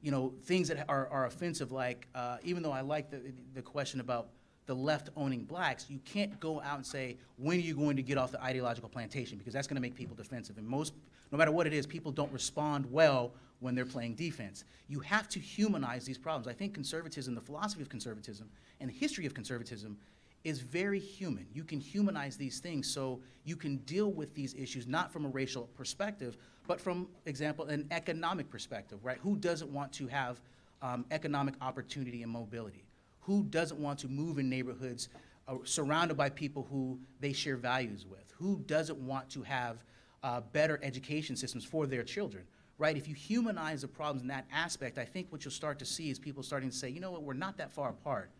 you know, things that are, are offensive, like, uh, even though I like the, the question about the left owning blacks, you can't go out and say, when are you going to get off the ideological plantation? Because that's going to make people defensive. And most, no matter what it is, people don't respond well when they're playing defense. You have to humanize these problems. I think conservatism, the philosophy of conservatism, and the history of conservatism is very human. You can humanize these things so you can deal with these issues not from a racial perspective, but from, example, an economic perspective, right? Who doesn't want to have um, economic opportunity and mobility? Who doesn't want to move in neighborhoods uh, surrounded by people who they share values with? Who doesn't want to have uh, better education systems for their children? Right? If you humanize the problems in that aspect, I think what you'll start to see is people starting to say, you know what, we're not that far apart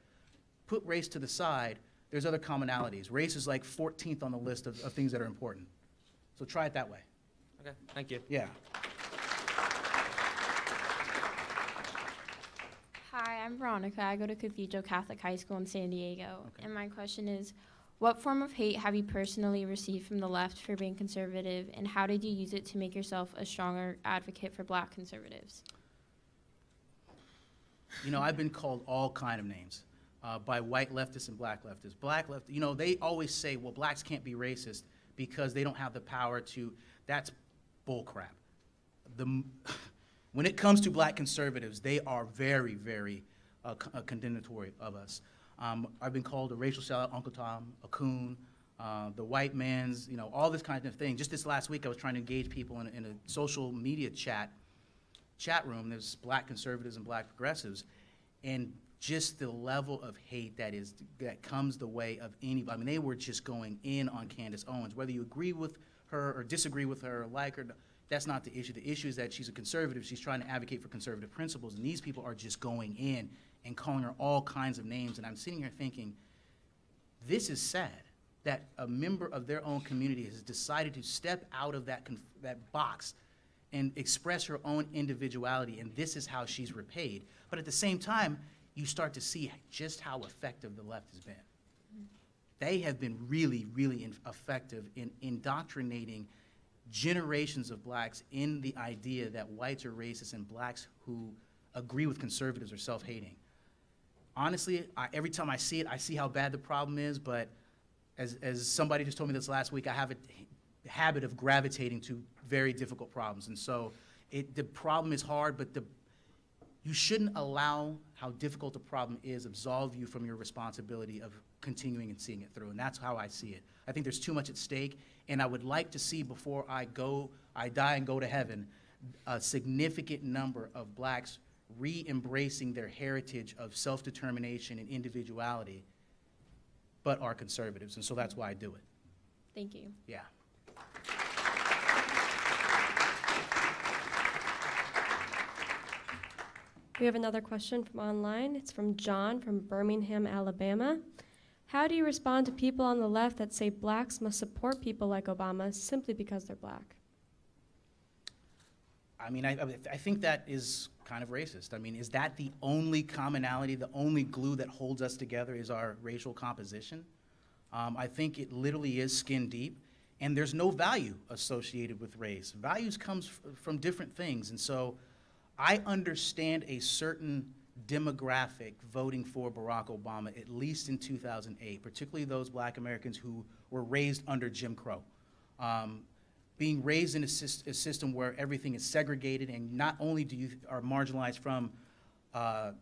put race to the side, there's other commonalities. Race is like 14th on the list of, of things that are important. So try it that way. Okay, thank you. Yeah. Hi, I'm Veronica. I go to Cathedral Catholic High School in San Diego. Okay. And my question is What form of hate have you personally received from the left for being conservative, and how did you use it to make yourself a stronger advocate for black conservatives? You know, I've been called all kind of names uh, by white leftists and black leftists. Black left, you know, they always say, well, blacks can't be racist because they don't have the power to. That's bullcrap. The, when it comes to black conservatives, they are very, very uh, condemnatory of us. Um, I've been called a racial sellout, Uncle Tom, a coon, uh, the white man's, you know, all this kind of thing. Just this last week, I was trying to engage people in, a- in a social media chat chat room, there's black conservatives and black progressives, and just the level of hate that is that comes the way of anybody. I mean, they were just going in on Candace Owens. Whether you agree with her or disagree with her or like her, that's not the issue. The issue is that she's a conservative. She's trying to advocate for conservative principles, and these people are just going in and calling her all kinds of names. And I'm sitting here thinking, this is sad that a member of their own community has decided to step out of that, that box and express her own individuality, and this is how she's repaid. But at the same time, you start to see just how effective the left has been. They have been really, really in- effective in indoctrinating generations of blacks in the idea that whites are racist and blacks who agree with conservatives are self hating honestly, I, every time I see it, I see how bad the problem is. But as, as somebody just told me this last week, I have a habit of gravitating to very difficult problems. And so it, the problem is hard, but the, you shouldn't allow how difficult the problem is absolve you from your responsibility of continuing and seeing it through. And that's how I see it. I think there's too much at stake. And I would like to see before I go, I die and go to heaven, a significant number of blacks re-embracing their heritage of self-determination and individuality, but are conservatives. And so that's why I do it. Thank you. Yeah. We have another question from online. It's from John from Birmingham, Alabama. How do you respond to people on the left that say blacks must support people like Obama simply because they're black? I mean, I, I- think that is kind of racist. I mean, is that the only commonality, the only glue that holds us together is our racial composition? Um, I think it literally is skin deep, and there's no value associated with race. Values comes from different things, and so I understand a certain demographic voting for Barack Obama, at least in 2008, particularly those black Americans who were raised under Jim Crow. Um, being raised in a, sys- a system where everything is segregated, and not only do you are marginalized from uh,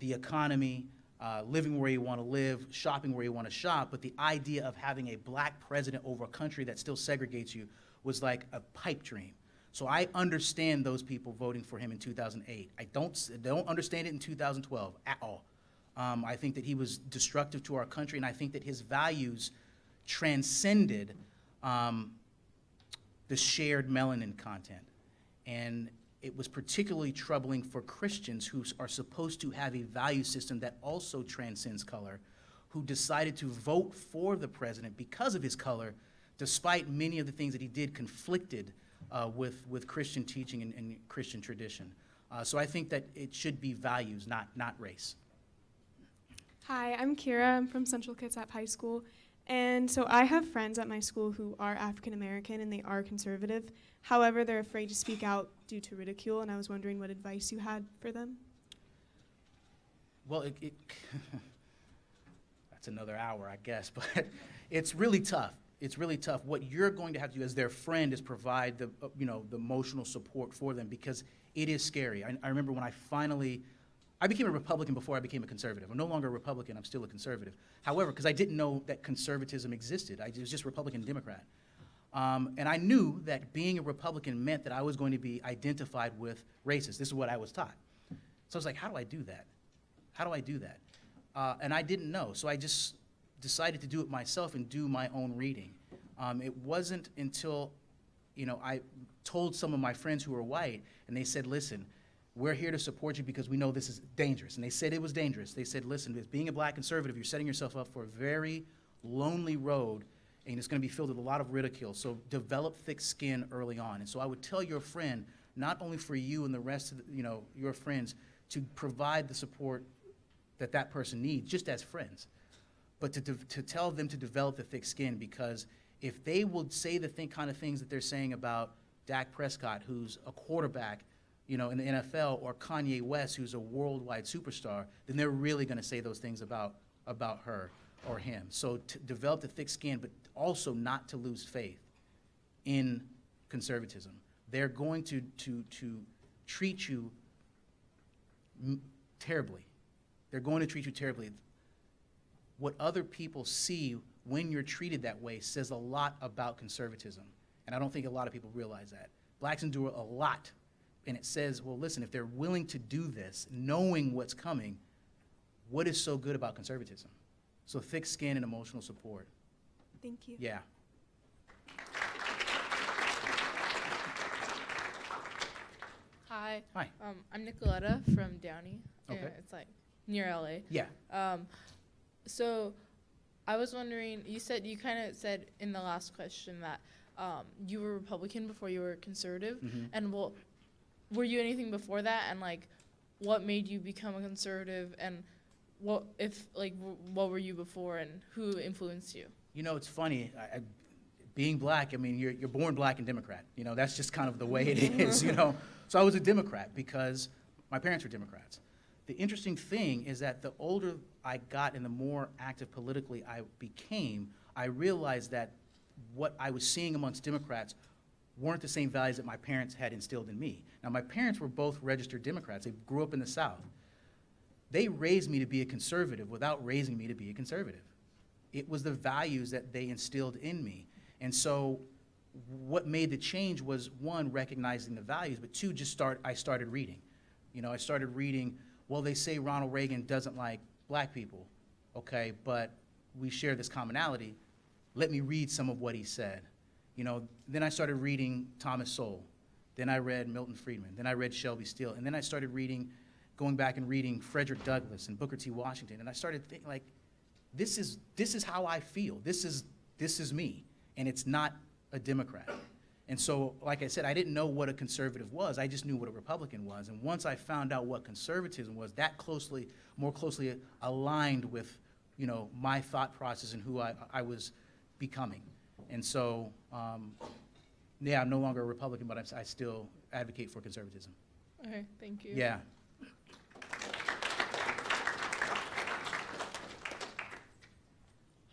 the economy, uh, living where you want to live, shopping where you want to shop, but the idea of having a black president over a country that still segregates you was like a pipe dream. So I understand those people voting for him in 2008. I don't, don't understand it in 2012 at all. Um, I think that he was destructive to our country, and I think that his values transcended um, the shared melanin content. And it was particularly troubling for Christians who are supposed to have a value system that also transcends color, who decided to vote for the president because of his color, despite many of the things that he did conflicted uh, with, with Christian teaching and, and Christian tradition. Uh, so I think that it should be values, not, not race. Hi, I'm Kira. I'm from Central Kitsap High School. And so I have friends at my school who are African American and they are conservative. However, they're afraid to speak out due to ridicule, and I was wondering what advice you had for them. Well, it, it that's another hour, I guess, but it's really tough. It's really tough. What you're going to have to do as their friend is provide the, uh, you know, the emotional support for them because it is scary. I, I remember when I finally, I became a Republican before I became a conservative. I'm no longer a Republican. I'm still a conservative. However, because I didn't know that conservatism existed, I was just Republican Democrat. Um, and I knew that being a Republican meant that I was going to be identified with racists. This is what I was taught. So I was like, how do I do that? How do I do that? Uh, and I didn't know, so I just decided to do it myself and do my own reading. Um, it wasn't until, you know, I told some of my friends who were white, and they said, listen, we're here to support you because we know this is dangerous. And they said it was dangerous. They said, listen, as being a black conservative, you're setting yourself up for a very lonely road, and it's going to be filled with a lot of ridicule. So develop thick skin early on. And so I would tell your friend, not only for you and the rest of the, you know your friends, to provide the support that that person needs, just as friends, but to, de- to tell them to develop the thick skin because if they will say the kind of things that they're saying about Dak Prescott, who's a quarterback, you know, in the NFL, or Kanye West, who's a worldwide superstar, then they're really going to say those things about about her or him. So to develop the thick skin, but also not to lose faith in conservatism. They're going to to to treat you terribly. They're going to treat you terribly. What other people see when you're treated that way says a lot about conservatism. And I don't think a lot of people realize that. Blacks endure a lot. And it says, well, listen, if they're willing to do this, knowing what's coming, what is so good about conservatism? So thick skin and emotional support. Thank you. Yeah. Hi. Hi. Um, I'm Nicoletta from Downey. and Okay. It's like near LA. Yeah. Um, so I was wondering, you said, you kind of said in the last question that um, you were Republican before you were conservative. Mhm. And well, were you anything before that? And like, what made you become a conservative? And what, if, like, w- what were you before and who influenced you? You know, it's funny. I, I, being black, I mean, you're, you're born black and Democrat. You know, that's just kind of the way it is, you know. So I was a Democrat because my parents were Democrats. The interesting thing is that the older I got and the more active politically I became, I realized that what I was seeing amongst Democrats weren't the same values that my parents had instilled in me. Now, my parents were both registered Democrats. They grew up in the South. They raised me to be a conservative without raising me to be a conservative it was the values that they instilled in me. And so what made the change was one, recognizing the values, but two, just start I started reading. You know, I started reading, well, they say Ronald Reagan doesn't like black people, okay, but we share this commonality. Let me read some of what he said. You know, then I started reading Thomas Sowell. Then I read Milton Friedman. Then I read Shelby Steele. And then I started reading, going back and reading Frederick Douglass and Booker T. Washington. And I started thinking, like, this is this is how I feel. This is this is me, and it's not a Democrat. And so, like I said, I didn't know what a conservative was. I just knew what a Republican was. And once I found out what conservatism was, that closely, more closely aligned with, you know, my thought process and who I, I was becoming. And so, um, yeah, I'm no longer a Republican, but I, I still advocate for conservatism. Okay, thank you. Yeah.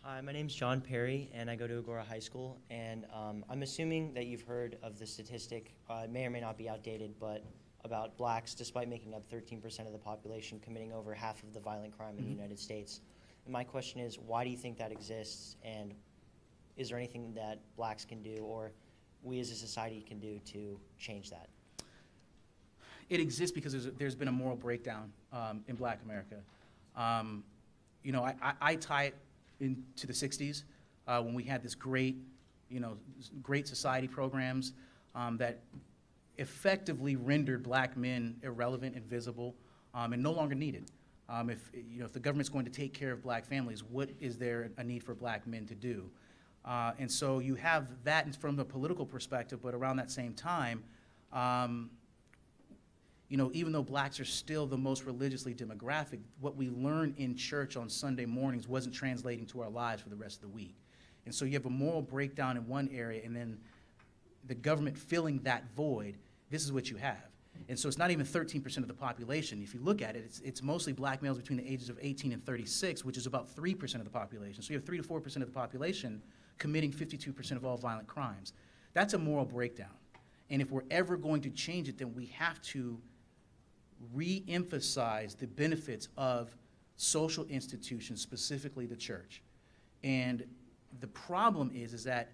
Hi, my name's John Perry, and I go to Agora High School. And um, I'm assuming that you've heard of the statistic, uh, it may or may not be outdated, but about blacks, despite making up 13% of the population, committing over half of the violent crime in the Mhm. United States. And my question is, why do you think that exists? And is there anything that blacks can do, or we as a society can do to change that? it exists because there's, there's been a moral breakdown um, in black America. Um, you know, I, I, I tie it into the 60s uh, when we had this great, you know, great society programs um, that effectively rendered black men irrelevant, invisible, um, and no longer needed. Um, if, you know, if the government's going to take care of black families, what is there a need for black men to do? Uh, and so you have that from the political perspective, but around that same time, um, you know, even though blacks are still the most religiously demographic, what we learn in church on Sunday mornings wasn't translating to our lives for the rest of the week. And so you have a moral breakdown in one area, and then the government filling that void, this is what you have. And so it's not even 13% of the population. If you look at it, it's, it's mostly black males between the ages of 18 and 36, which is about 3% of the population. So you have 3 to 4% of the population committing 52% of all violent crimes. That's a moral breakdown. And if we're ever going to change it, then we have to re-emphasize the benefits of social institutions, specifically the church. And the problem is, is that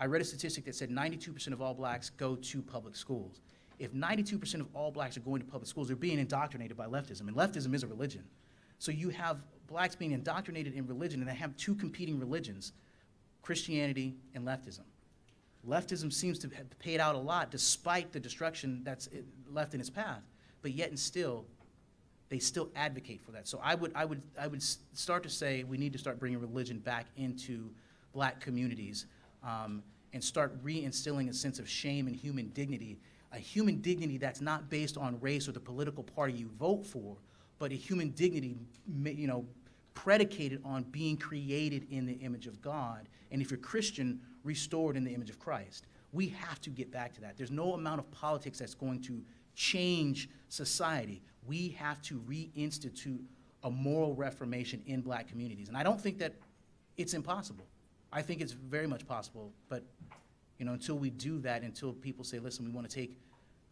I read a statistic that said 92% of all blacks go to public schools. If 92% of all blacks are going to public schools, they're being indoctrinated by leftism, and leftism is a religion. So you have blacks being indoctrinated in religion, and they have two competing religions, Christianity and leftism. Leftism seems to have paid out a lot despite the destruction that's left in its path, but yet and still, they still advocate for that. So I would, I would, I would start to say we need to start bringing religion back into black communities um, and start reinstilling a sense of shame and human dignity, a human dignity that's not based on race or the political party you vote for, but a human dignity, you know, predicated on being created in the image of God, and if you're Christian, restored in the image of Christ. We have to get back to that. There's no amount of politics that's going to change society. We have to reinstitute a moral reformation in black communities. And I don't think that it's impossible. I think it's very much possible, but you know, until we do that, until people say, listen, we want to take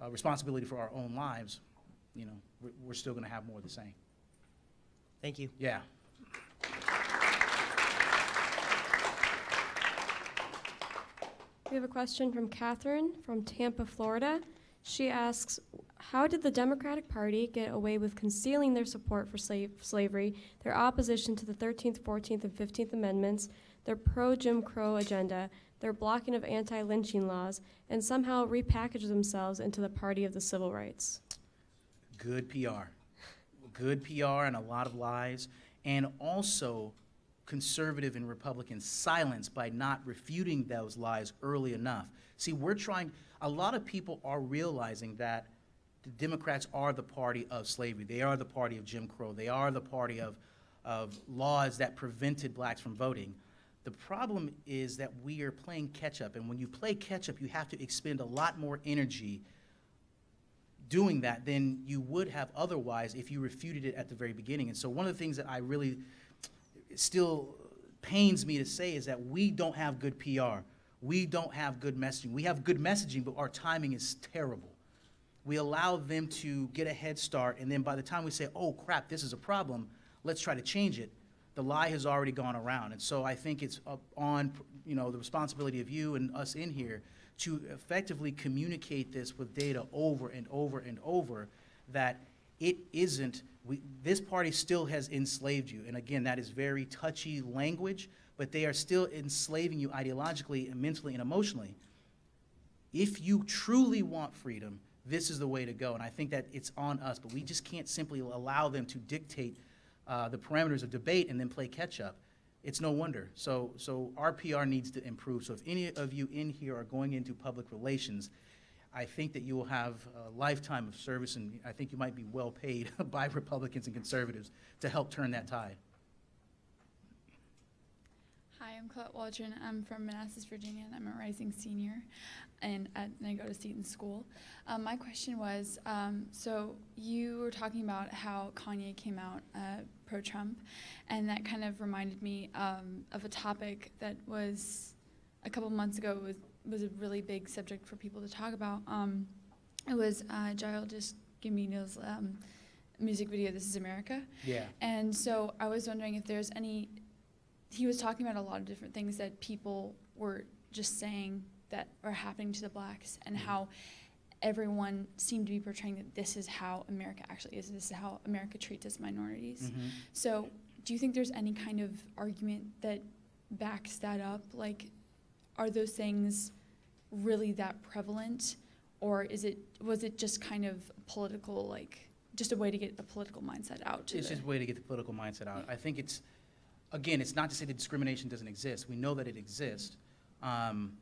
uh, responsibility for our own lives, you know, we're, we're still going to have more of the same. Thank you. Yeah. We have a question from Catherine from Tampa, Florida. She asks, how did the Democratic Party get away with concealing their support for slave, slavery, their opposition to the 13th, 14th, and 15th Amendments, their pro Jim Crow agenda, their blocking of anti lynching laws, and somehow repackage themselves into the party of the civil rights? good PR. Good PR and a lot of lies, and also conservative and Republican silence by not refuting those lies early enough. See, we're trying, a lot of people are realizing that the Democrats are the party of slavery. They are the party of Jim Crow. They are the party of, of laws that prevented blacks from voting. The problem is that we are playing catch up, and when you play catch up, you have to expend a lot more energy doing that than you would have otherwise if you refuted it at the very beginning. And so one of the things that I really still pains me to say is that we don't have good PR. We don't have good messaging. We have good messaging, but our timing is terrible. We allow them to get a head start, and then by the time we say, oh crap, this is a problem, let's try to change it, the lie has already gone around. And so I think it's on you know, the responsibility of you and us in here to effectively communicate this with data over and over and over that it isn't, we, this party still has enslaved you. And again, that is very touchy language, but they are still enslaving you ideologically and mentally and emotionally. If you truly want freedom, this is the way to go. And I think that it's on us, but we just can't simply allow them to dictate uh, the parameters of debate and then play catch up. It's no wonder. So, so our PR needs to improve. So if any of you in here are going into public relations, I think that you will have a lifetime of service, and I think you might be well paid by Republicans and conservatives to help turn that tide. Hi, I'm Colette Waldron. I'm from Manassas, Virginia, and I'm a rising senior, and, at, and I go to Seton School. Um, my question was, um, so you were talking about how Kanye came out uh, pro-Trump, and that kind of reminded me um, of a topic that was a couple months ago was was a really big subject for people to talk about. Um, it was uh, Childish Gambino's um, music video, "This Is America." Yeah. And so I was wondering if there's any. He was talking about a lot of different things that people were just saying that are happening to the blacks and Mm-hmm. how everyone seemed to be portraying that this is how America actually is. This is how America treats its minorities. Mhm. So, do you think there's any kind of argument that backs that up? Like, are those things really that prevalent, or is it was it just kind of political, like just a way to get a political mindset out to It's just a way to get the political mindset out. I think it's, again, it's not to say that discrimination doesn't exist. We know that it exists. Um,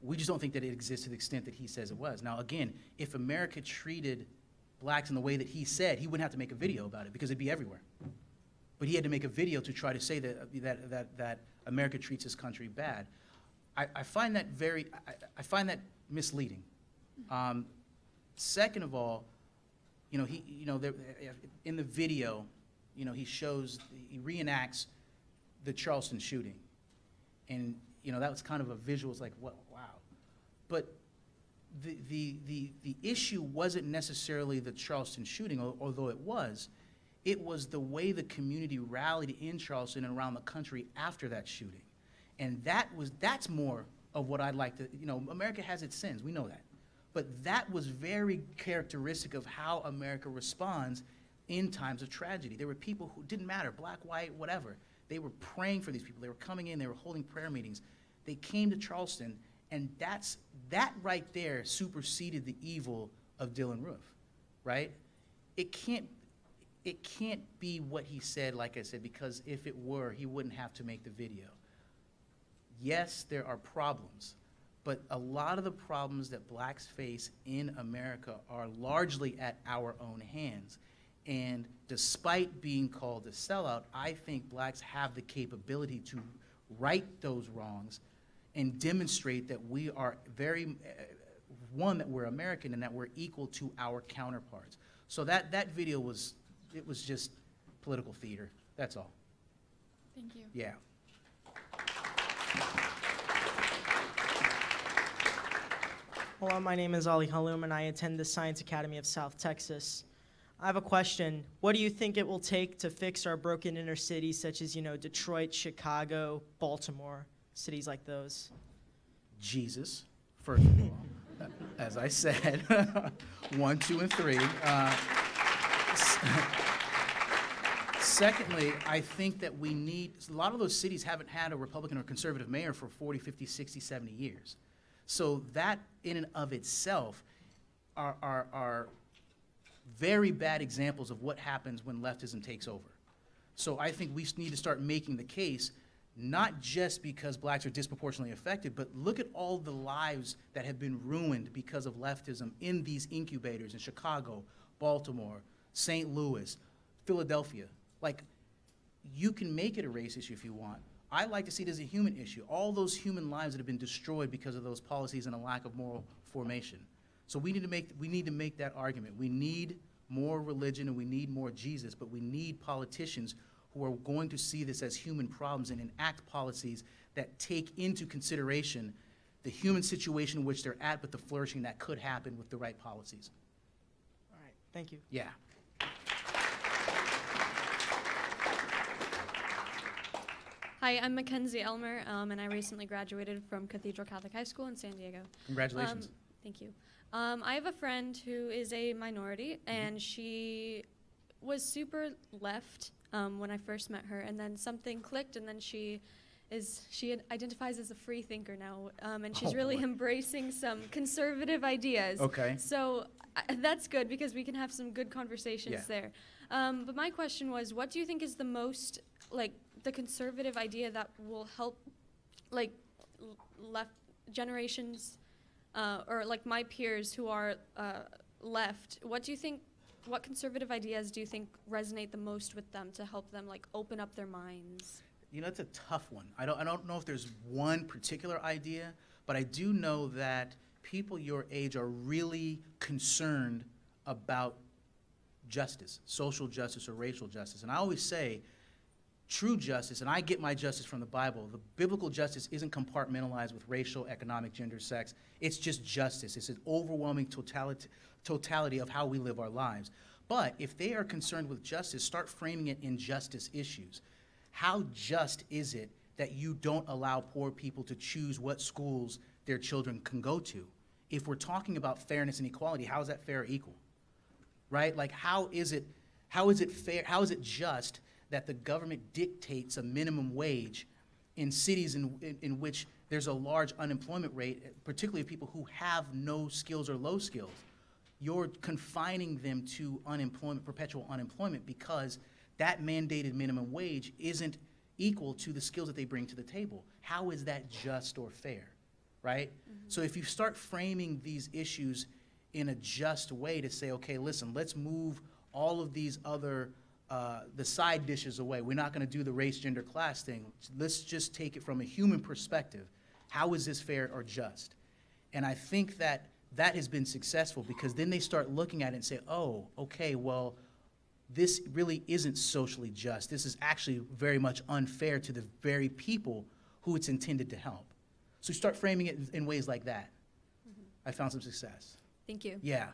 we just don't think that it exists to the extent that he says it was. Now, again, if America treated blacks in the way that he said, he wouldn't have to make a video about it because it'd be everywhere. But he had to make a video to try to say that, that, that, that America treats his country bad. I, I find that very, I, I find that misleading. Um, second of all, you know, he, you know, there, in the video, you know, he shows, he reenacts the Charleston shooting. And, you know, that was kind of a visual, it's like, what, wow. But the, the, the, the issue wasn't necessarily the Charleston shooting, although it was. It was the way the community rallied in Charleston and around the country after that shooting. And that was, that's more of what I'd like to, you know, America has its sins, we know that. But that was very characteristic of how America responds in times of tragedy. There were people who didn't matter, black, white, whatever. They were praying for these people. They were coming in, they were holding prayer meetings. They came to Charleston, and that's that right there superseded the evil of Dylann Roof, right? It can't it can't be what he said, like I said, because if it were, he wouldn't have to make the video. Yes, there are problems, but a lot of the problems that blacks face in America are largely at our own hands. And despite being called a sellout, I think blacks have the capability to right those wrongs and demonstrate that we are very, uh, one, that we're American and that we're equal to our counterparts. So that, that video was, it was just political theater. That's all. Thank you. Yeah. Hello, my name is Ali Haloum, and I attend the Science Academy of South Texas. I have a question. What do you think it will take to fix our broken inner cities, such as, you know, Detroit, Chicago, Baltimore, cities like those? Jesus, first of all. As I said, one, two, and three. Uh, Secondly, I think that we need, a lot of those cities haven't had a Republican or conservative mayor for 40, 50, 60, 70 years. So that in and of itself are, are, are very bad examples of what happens when leftism takes over. So I think we need to start making the case, not just because blacks are disproportionately affected, but look at all the lives that have been ruined because of leftism in these incubators in Chicago, Baltimore, St. Louis, Philadelphia. Like, you can make it a race issue if you want. I like to see it as a human issue. All those human lives that have been destroyed because of those policies and a lack of moral formation. So we need to make we need to make that argument. We need more religion and we need more Jesus, but we need politicians who are going to see this as human problems and enact policies that take into consideration the human situation in which they're at, but the flourishing that could happen with the right policies. All right, thank you. Yeah. Hi, I'm Mackenzie Elmer, um, and I recently graduated from Cathedral Catholic High School in San Diego. Congratulations. Um, thank you. Um, I have a friend who is a minority, and she was super left um, when I first met her, and then something clicked, and then she is she identifies as a free thinker now, um, and she's Oh, really boy. embracing some conservative ideas. Okay. So I, that's good because we can have some good conversations Yeah. there. Um, but my question was, what do you think is the most like the conservative idea that will help, like, left generations, uh, or like my peers who are uh, left? What do you think? What conservative ideas do you think resonate the most with them to help them like open up their minds? You know, it's a tough one. I don't, I don't know if there's one particular idea, but I do know that people your age are really concerned about justice, social justice or racial justice. And I always say, true justice, and I get my justice from the Bible, the biblical justice isn't compartmentalized with racial, economic, gender, sex. It's just justice. It's an overwhelming totality, totality of how we live our lives. But if they are concerned with justice, start framing it in justice issues. How just is it that you don't allow poor people to choose what schools their children can go to. If we're talking about fairness and equality, how is that fair or equal? Right? Like, how is it, how is it fair, how is it just that the government dictates a minimum wage in cities in, in, in which there's a large unemployment rate, particularly of people who have no skills or low skills? You're confining them to unemployment, perpetual unemployment, because that mandated minimum wage isn't equal to the skills that they bring to the table. How is that just or fair? Right? Mm-hmm. So if you start framing these issues in a just way to say, okay, listen, let's move all of these other uh, the side dishes away. We're not going to do the race, gender, class thing. Let's just take it from a human perspective. How is this fair or just? And I think that that has been successful because then they start looking at it and say, oh, okay, well, this really isn't socially just. This is actually very much unfair to the very people who it's intended to help. So you start framing it in, in ways like that. I found some success. Thank you. Yeah.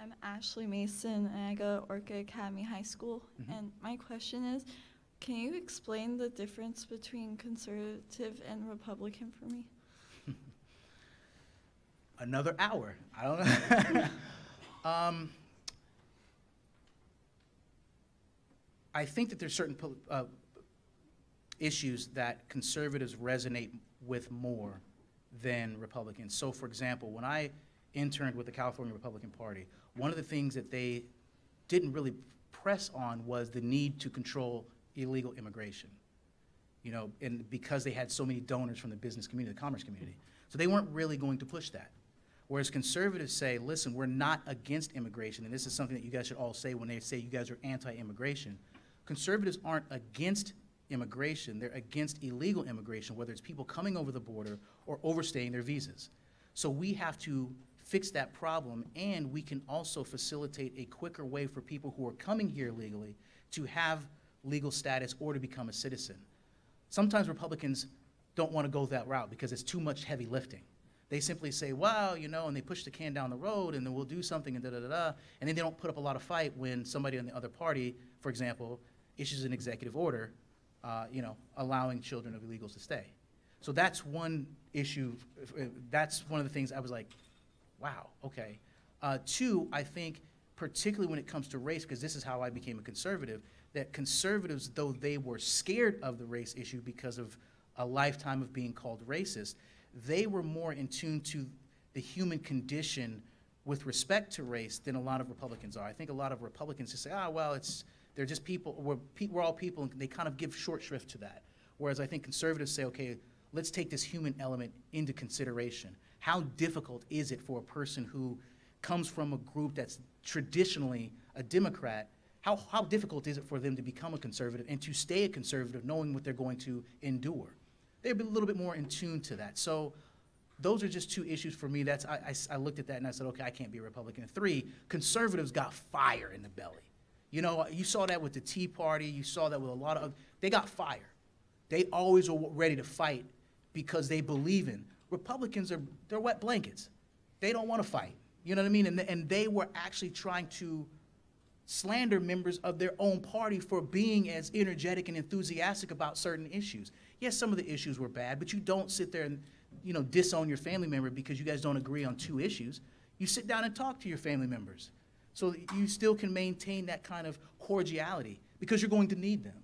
I'm Ashley Mason, and I go to Orca Academy High School. Mhm. And my question is, can you explain the difference between conservative and Republican for me? Another hour. I don't know. um, I think that there's certain pol- uh, issues that conservatives resonate with more than Republicans. So, for example, when I interned with the California Republican Party, one of the things that they didn't really press on was the need to control illegal immigration. You know, and because they had so many donors from the business community, the commerce community. So they weren't really going to push that. Whereas conservatives say, listen, we're not against immigration, and this is something that you guys should all say when they say you guys are anti-immigration. Conservatives aren't against immigration, they're against illegal immigration, whether it's people coming over the border or overstaying their visas. So we have to fix that problem, and we can also facilitate a quicker way for people who are coming here legally to have legal status or to become a citizen. Sometimes Republicans don't want to go that route because it's too much heavy lifting. They simply say, wow, you know, and they push the can down the road and then we'll do something and da da da. And then they don't put up a lot of fight when somebody on the other party, for example, issues an executive order, uh, you know, allowing children of illegals to stay. So that's one issue. uh, That's one of the things I was like, wow, okay. Uh, two, I think, particularly when it comes to race, because this is how I became a conservative, that conservatives, though they were scared of the race issue because of a lifetime of being called racist, they were more in tune to the human condition with respect to race than a lot of Republicans are. I think a lot of Republicans just say, ah, well, it's, they're just people, we're, pe- we're all people, and they kind of give short shrift to that. Whereas I think conservatives say, okay, let's take this human element into consideration. How difficult is it for a person who comes from a group that's traditionally a Democrat? How, how difficult is it for them to become a conservative and to stay a conservative knowing what they're going to endure? They're a little bit more in tune to that. So those are just two issues for me. That's I I looked at that and I said, okay, I can't be a Republican. Three, conservatives got fire in the belly. You know, you saw that with the Tea Party. You saw that with a lot of. They got fire. They always were ready to fight because they believe in. Republicans are they're wet blankets. They don't want to fight. You know what I mean? And, and they were actually trying to slander members of their own party for being as energetic and enthusiastic about certain issues. Yes, some of the issues were bad, but you don't sit there and you know disown your family member because you guys don't agree on two issues. You sit down and talk to your family members so you still can maintain that kind of cordiality because you're going to need them.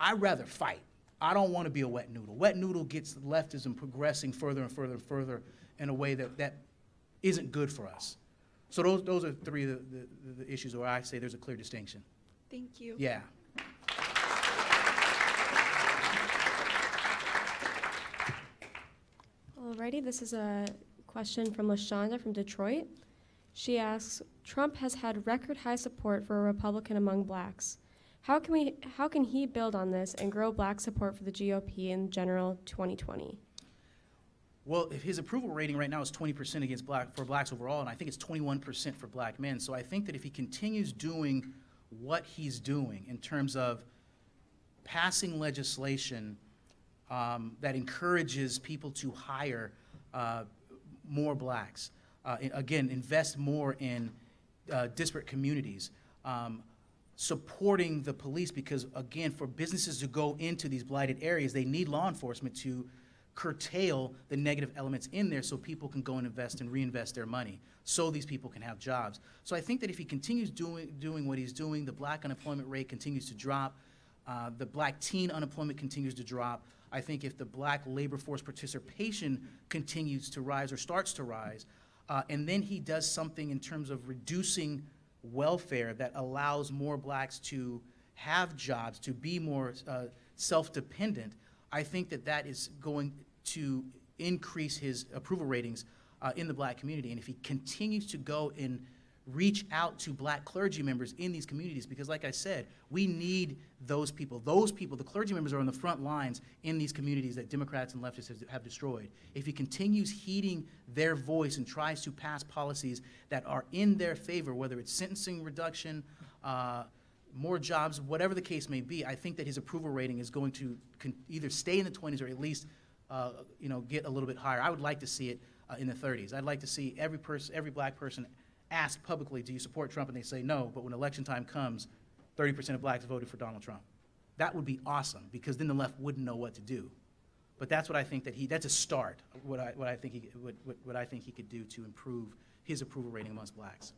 I'd rather fight. I don't want to be a wet noodle. Wet noodle gets leftism progressing further and further and further in a way that, that isn't good for us. So those, those are three of the, the, the issues where I say there's a clear distinction. Thank you. Yeah. Alrighty, this is a question from LaShonda from Detroit. She asks, Trump has had record high support for a Republican among blacks. How can we how can he build on this and grow black support for the GOP in general 2020? Well, if his approval rating right now is 20% against black for blacks overall, and I think it's 21% for black men. So I think that if he continues doing what he's doing in terms of passing legislation um, that encourages people to hire uh, more blacks, uh, again, invest more in uh, disparate communities. Um, supporting the police because, again, for businesses to go into these blighted areas, they need law enforcement to curtail the negative elements in there so people can go and invest and reinvest their money so these people can have jobs. So I think that if he continues doing, doing what he's doing, the black unemployment rate continues to drop, uh, the black teen unemployment continues to drop. I think if the black labor force participation continues to rise or starts to rise, uh, and then he does something in terms of reducing welfare that allows more blacks to have jobs, to be more uh, self-dependent, I think that that is going to increase his approval ratings uh, in the black community. And if he continues to go and reach out to black clergy members in these communities, because like I said, we need those people. Those people, the clergy members are on the front lines in these communities that Democrats and leftists have, have destroyed. If he continues heeding their voice and tries to pass policies that are in their favor, whether it's sentencing reduction, uh, more jobs, whatever the case may be, I think that his approval rating is going to either stay in the 20s or at least, uh, you know, get a little bit higher. I would like to see it uh, in the 30s. I'd like to see every person, every black person asked publicly, do you support Trump? And they say no, but when election time comes, 30% of blacks voted for Donald Trump. That would be awesome because then the left wouldn't know what to do. But that's what I think that he, that's a start, what I, what I, think, he, what, what, what I think he could do to improve his approval rating amongst blacks.